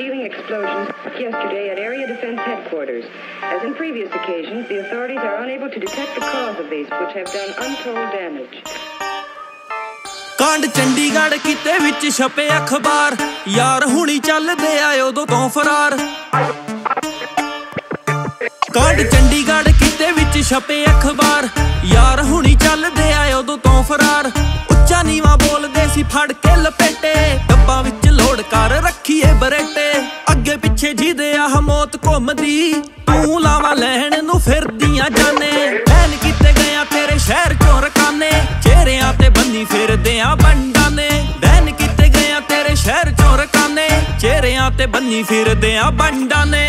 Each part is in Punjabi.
self-dealing explosions yesterday at Area Defense Headquarters. As in previous occasions, the authorities are unable to detect the cause of these, which have done untold damage. ਕਾਂਡ ਚੰਡੀਗੜ੍ਹ ਕਿਤੇ ਵਿੱਚ ਛਪੇ ਅਖਬਾਰ ਯਾਰ ਹੁਣੀ ਚੱਲਦੇ ਆ ਉਦੋਂ ਤੋਂ ਫਰਾਰ ਕਾਂਡ ਚੰਡੀਗੜ੍ਹ ਕਿਤੇ ਵਿੱਚ ਛਪੇ ਅਖਬਾਰ ਯਾਰ ਹੁਣੀ ਚੱਲਦੇ ਆ ਉਦੋਂ ਤੋਂ ਫਰਾਰ ਉੱਚਾ ਨੀਵਾ ਬੋਲਦੇ ਸੀ ਫੜ ਕੇ ਲਪੇਟੇ ਪਿੱਛੇ ਜਿਹਦੇ ਮੌਤ ਘੁੰਮਦੀ। ਤੂੰ ਲਾਵਾ ਲੈਣ ਨੂੰ ਫਿਰਦੀਆਂ ਜਾਣੇ ਐਨ ਕਿਤੇ ਗਿਆ ਤੇਰੇ ਸ਼ਹਿਰ ਚੋਂ ਰਕਾਨੇ। ਚਿਹਰਿਆਂ ਤੇ ਬੰਨੀ ਫਿਰਦੇ ਆ ਬੰਡਾਂ ਨੇ ਬੈਨ ਕਿਤੇ ਗਿਆ ਤੇਰੇ ਸ਼ਹਿਰ ਚੋਂ ਰਕਾਨੇ। ਚਿਹਰਿਆਂ ਤੇ ਬੰਨੀ ਫਿਰਦੇ ਆ ਬੰਡਾਂ ਨੇ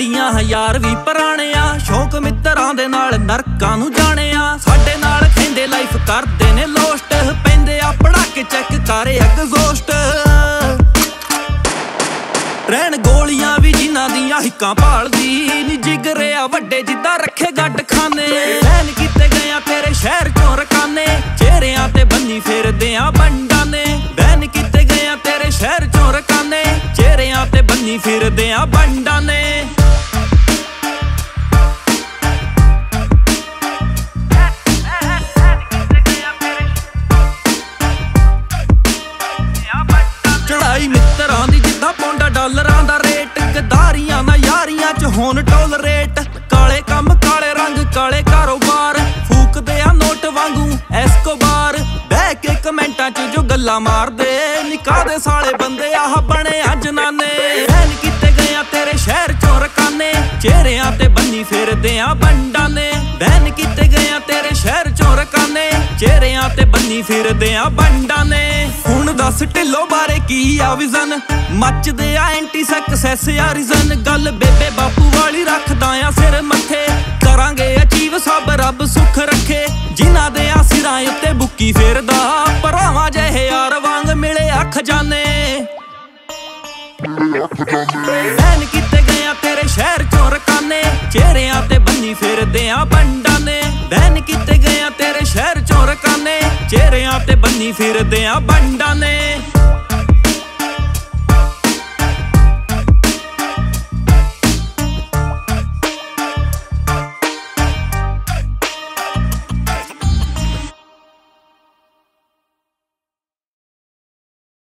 ਗੱਡੀਆਂ ਹਜ਼ਾਰ ਵੀ ਪੁਰਾਣਿਆ। ਸ਼ੌਕ ਮਿੱਤਰਾਂ ਦੇ ਨਾਲ ਨਰਕਾਂ ਨੂੰ ਜਾਣਿਆ। ਸਾਡੇ ਨਾਲ ਖੈਂਦੇ ਲਾਈਫ ਕਰਦੇ ਨੇ ਲੋਸਟ ਪੈਂਦੇ ਆ ਪੜਾਕੇ ਚੈੱਕ ਕਰ ਐਗਜ਼ੌਸਟ ਰਹਿਣ ਗੋਲੀਆਂ ਵੀ ਜਿਨ੍ਹਾਂ ਦੀਆਂ ਹਿੱਕਾਂ ਭਾਲਦੀ। ਨੀ ਜਿਗਰਿਆ ਵੱਡੇ ਜਿੱਦਾਂ ਰੱਖੇ ਗੱਡ ਖਾਨੇ ਐਨ ਕੀਤੇ ਗਿਆ ਤੇਰੇ ਸ਼ਹਿਰ ਚੋਂ ਰਕਾਨੇ ਚਿਹਰਿਆਂ ਤੇ ਬੰਨੀ ਫਿਰਦੇ ਆ ਬੰਡਾਂ ਨੇ ਬੈਨ ਕੀਤੇ ਗਿਆ ਤੇਰੇ ਸ਼ਹਿਰ ਚੋਂ ਰਕਾਨੇ ਚਿਹਰਿਆਂ ਤੇ ਬੰਨੀ ਫਿਰਦੇ ਆ ਬੰਡਾਂ ਨੇ ਹੁਣ ਟੋਲਰੇਟ ਕਾਲੇ ਕੰਮ, ਕਾਲੇ ਰੰਗ, ਕਾਲੇ ਕਾਰੋਬਾਰ। ਫੂਕਦੇ ਆ ਨੋਟ ਵਾਂਗੂ ਐਸਕੋਬਾਰ ਬਹਿ ਕੇ ਕਮੈਂਟਾਂ ਚ ਜੋ ਗੱਲਾਂ ਮਾਰਦੇ, ਨਿਕਾਹ ਦੇ ਸਾਲੇ ਬੰਦੇ ਆਹ ਬਣੇ ਅੱਜ ਨਾਨੇ ਐਨ ਕਿਤੇ ਗਿਆ ਤੇਰੇ ਸ਼ਹਿਰ ਚੋਂ ਰਕਾਨੇ, ਚਿਹਰਿਆਂ ਤੇ ਬੰਨੀ ਫਿਰਦੇ ਆ ਬੰਡਾਂ ਨੇ ਬੰਨੀ ਫਿਰਦੇ ਆ ਬੰਡਾਂ ਨੇ। ਹੁਣ ਦੱਸ ਢਿੱਲੋ ਬਾਰੇ ਕੀ ਆ ਵਿਜ਼ਨ? ਮੱਚਦੇ ਆ ਐਂਟੀ ਸਕਸੈਸ ਆ ਰੀਜ਼ਨ ਗੱਲ ਬੇਬੇ ਬਾਪੂ ਵਾਲੀ ਰੱਖਦਾ ਆ ਸਿਰ ਮੱਥੇ। ਕਰਾਂਗੇ ਅਚੀਵ ਸਭ ਰੱਬ ਸੁੱਖ ਰੱਖੇ। ਜਿਨ੍ਹਾਂ ਦੇ ਆ ਸਿਰਾਂ ਉੱਤੇ ਬੁੱਕੀ ਫੇਰਦਾ ਭਰਾਵਾਂ ਜਿਹੇ ਯਾਰ ਵਾਂਗ ਮਿਲੇ ਅੱਖ ਜਾਣੇ ਐਨ ਕਿਤੇ ਗਿਆ ਤੇਰੇ ਸ਼ਹਿਰ ਚੋਂ ਰਕਾਨੇ। ਚਿਹਰਿਆਂ ਤੇ ਬੰਨੀ ਫਿਰਦੇ ਆ ਬੰਡਾਂ ਨੇ। ਬੈਨ ਕਿਤੇ ਗਿਆ ਤੇਰੇ ਸ਼ਹਿਰ ਚਿਹਰਿਆਂ ਤੇ ਬੰਨੀ ਫਿਰਦੇ ਆ ਬੰਡਾਂ ਨੇ।